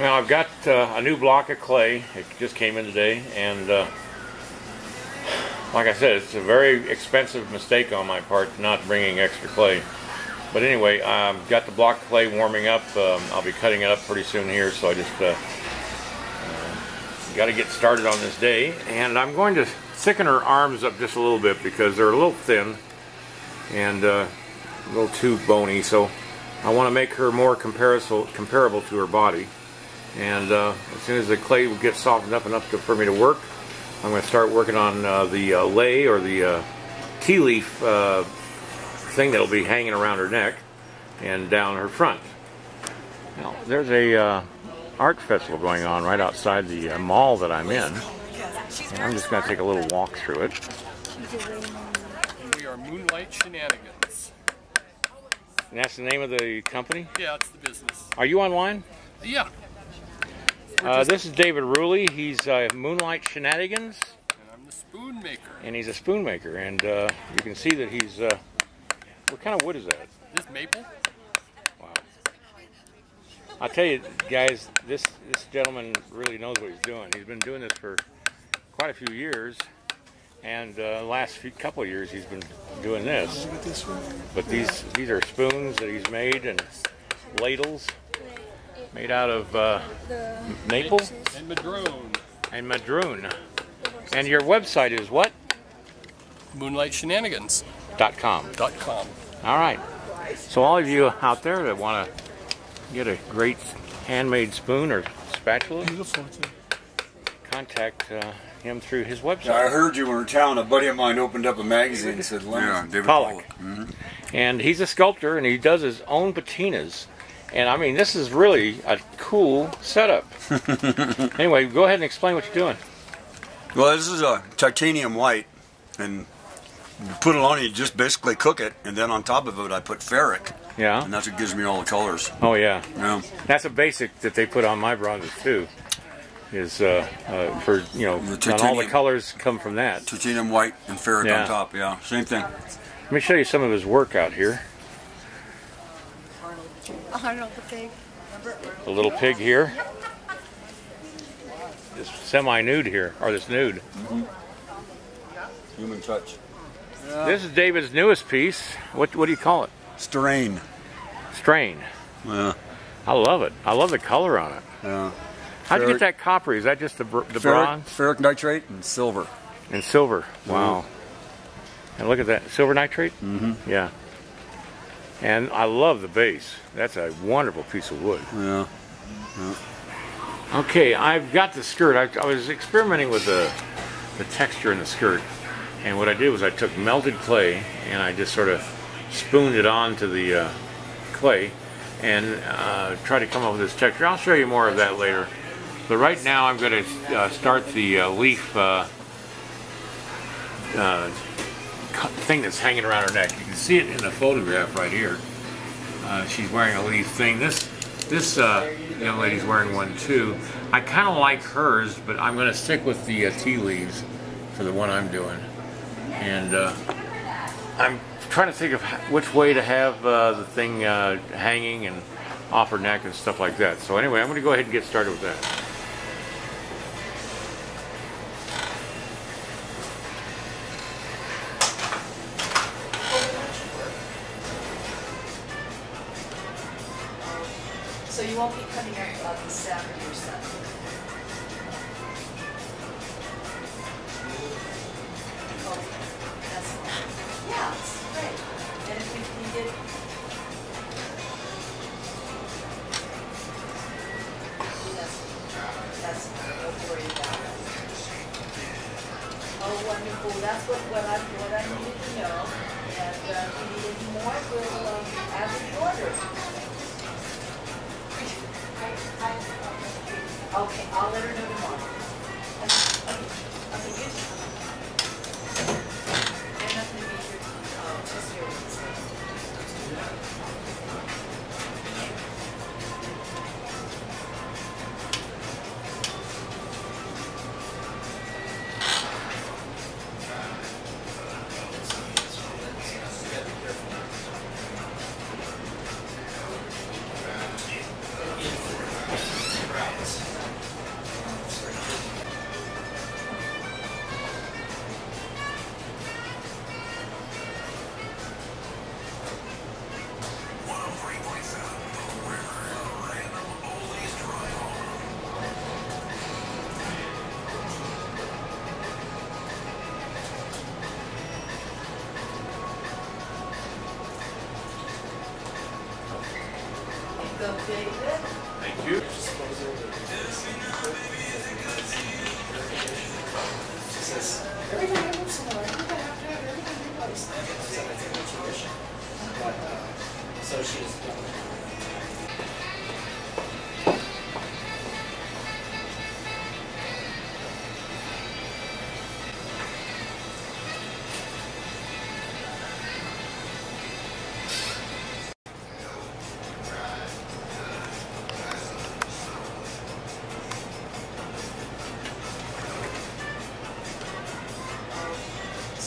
Now I've got uh, a new block of clay. It just came in today, and uh, like I said, it's a very expensive mistake on my part not bringing extra clay. But anyway, I've got the block of clay warming up. Um, I'll be cutting it up pretty soon here, so I just uh, got to get started on this day. And I'm going to thicken her arms up just a little bit because they're a little thin and uh, a little too bony. So I want to make her more comparable to her body. And uh, as soon as the clay gets softened up enough to, for me to work, I'm going to start working on uh, the uh, lei or the uh, ti leaf uh, thing that'll be hanging around her neck and down her front. Now, there's a uh, art festival going on right outside the mall that I'm in. And I'm just going to take a little walk through it. We are Moonlight Shenanigans. And that's the name of the company? Yeah, it's the business. Are you online? Yeah. Uh, this is David Ruley. He's uh, Moonlight Shenanigans. And I'm the spoon maker. And he's a spoon maker. And uh, you can see that he's. Uh, what kind of wood is that? This maple. Wow. I'll tell you, guys, this this gentleman really knows what he's doing. He's been doing this for quite a few years, and uh, last few, couple of years he's been doing this. But these these are spoons that he's made and ladles made out of uh, maple and madrone. And madrone. And your website is what? MoonlightShenanigans.com. Dot com. All right. So all of you out there that want to get a great handmade spoon or spatula, contact uh, him through his website. Yeah, I heard you were in town. A buddy of mine opened up a magazine and said, Yeah, David Pollock. Mm -hmm. And he's a sculptor and he does his own patinas. And I mean, this is really a cool setup. anyway, go ahead and explain what you're doing. Well, this is a titanium white, and you put it on, you just basically cook it, and then on top of it, I put ferric. Yeah. And that's what gives me all the colors. Oh yeah. Yeah. That's a basic that they put on my bronzes too. Is uh, uh, for you know, The all the colors come from that. Titanium white and ferric Yeah. on top. Yeah, same thing. Let me show you some of his work out here. Arnold the pig. The little pig here. This semi-nude here, or this nude. Human touch. This is David's newest piece. What what do you call it? Strain. Strain. Yeah. I love it. I love the color on it. Yeah. How'd you get that copper? Is that just the, br- the ferric, bronze ferric nitrate and silver. and silver? Wow. And look at that silver nitrate. Mm-hmm. Yeah. And I love the base. That's a wonderful piece of wood. Yeah. Okay, I've got the skirt. I, I was experimenting with the, the texture in the skirt. And what I did was I took melted clay and I just sort of spooned it onto the uh, clay and uh, tried to come up with this texture. I'll show you more of that later. But right now I'm going to uh, start the uh, leaf uh, uh, thing that's hanging around her neck. You can see it in the photograph right here. Uh, she's wearing a leaf thing. This this uh, young lady's wearing one too. I kind of like hers, but I'm going to stick with the uh, ti leaves for the one I'm doing. And uh, I'm trying to think of which way to have uh, the thing uh, hanging and off her neck and stuff like that. So anyway, I'm going to go ahead and get started with that. You won't be coming out on Saturday or Sunday? Thank you. Every time I move somewhere, I think I have to have everything replaced. She so she's,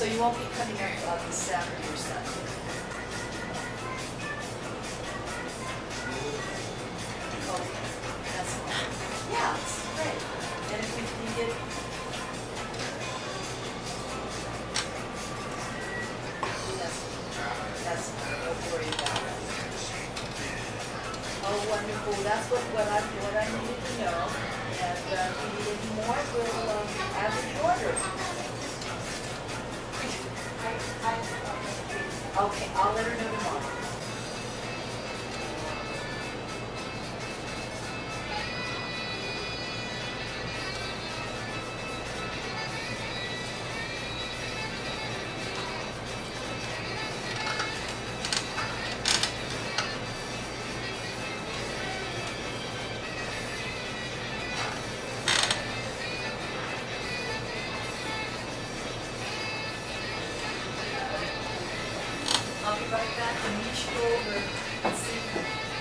So you won't be coming out up on Saturday or that's fine. Yeah, great. And if we can get. That's, that's, worry about. Oh, wonderful, that's what, what I, what I needed to know. And, uh, if you more, we'll, I'll let her know I'll be right back and you over and see.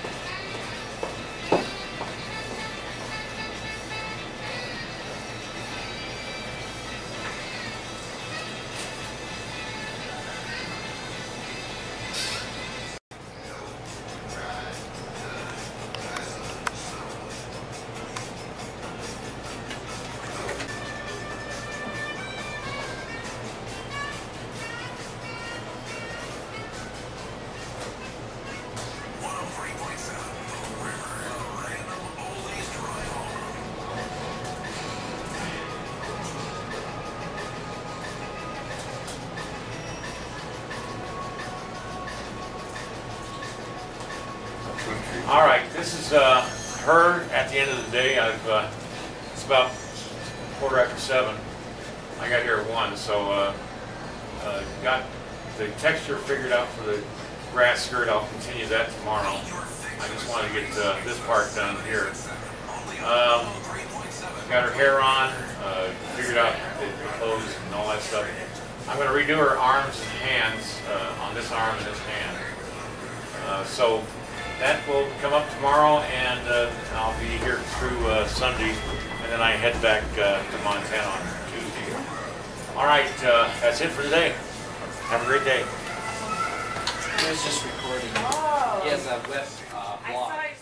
All right, this is uh, her at the end of the day. I've uh, it's about quarter after seven. I got here at one, so uh, uh, got the texture figured out for the grass skirt. I'll continue that tomorrow. I just wanted to get uh, this part done here. Um, got her hair on, uh, figured out the, the clothes and all that stuff. I'm going to redo her arms and hands uh, on this arm and this hand. Uh, so that will come up tomorrow, and uh, I'll be here through uh, Sunday, and then I head back uh, to Montana on Tuesday. All right, uh, that's it for today. Have a great day. he was just recording. Oh. He has a web, uh, I blog. saw it